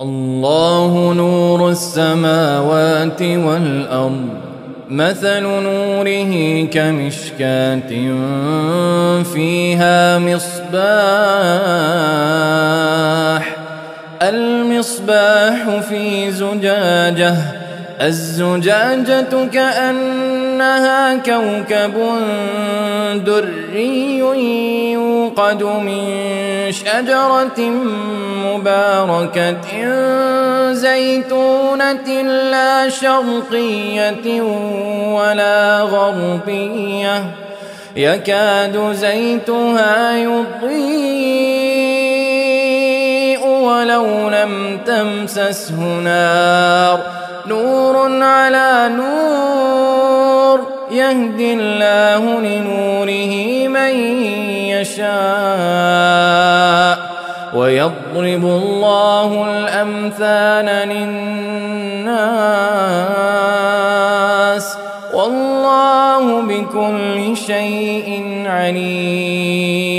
الله نور السماوات والأرض مثل نوره كمشكاة فيها مصباح المصباح في زجاجة الزجاجة كأنها كوكب دري يوقد من شجرة مباركة زيتونة لا شرقية ولا غربية. يكاد زيتها يضيء ولو لم تمسسه نار. نور على نور يهدي الله لنوره ويضرب الله الأمثال للناس والله بكل شيء عليم.